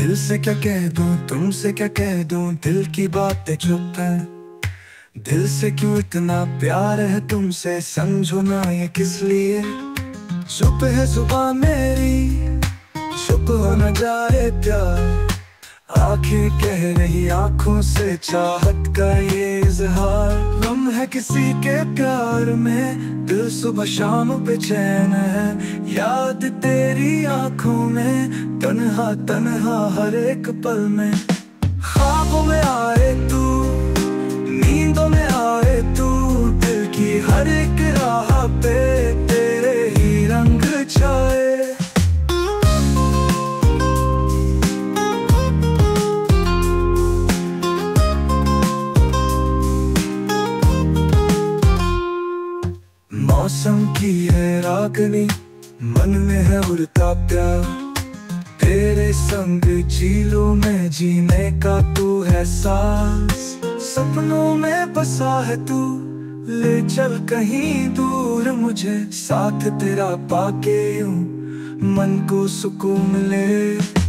दिल से क्या कह दूँ, तुमसे क्या कह दूँ? दिल की बातें चुप है। दिल से क्यों इतना प्यार है तुमसे? समझो ना ये किस लिए? चुप है सुबह मेरी चुप हो न जाए प्यार। आखिर कह रही, आँखों से चाहत का ये इजहार। किसी के प्यार में दिल सुबह शाम बेचैन है। याद तेरी आँखों में तनहा तनहा हर एक पल में। खाब में आए तू मौसम की है रागनी, मन में है उड़ता प्यार। तेरे संग झीलों में, जीने का तू है सांस सपनों में बसा है तू, ले चल कहीं दूर मुझे। साथ तेरा पाके यूँ, मन को सुकून मिले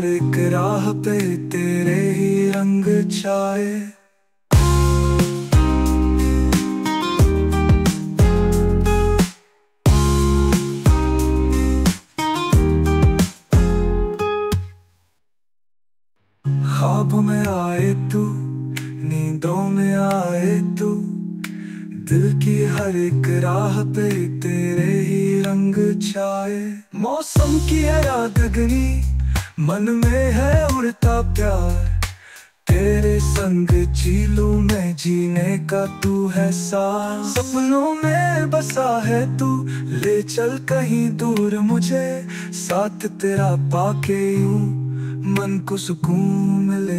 हर एक राह पे तेरे ही रंग छाए। ख्वाबों में आए तू, नींदों में आए तू, दिल की हर एक राह पे तेरे ही रंग छाए। मौसम की है रागनी मन में है उड़ता प्यार। तेरे संग जी लू में, जीने का तू है सार। सपनों में बसा है तू, ले चल कहीं दूर मुझे। साथ तेरा पाके यूँ, मन को सुकून मिले।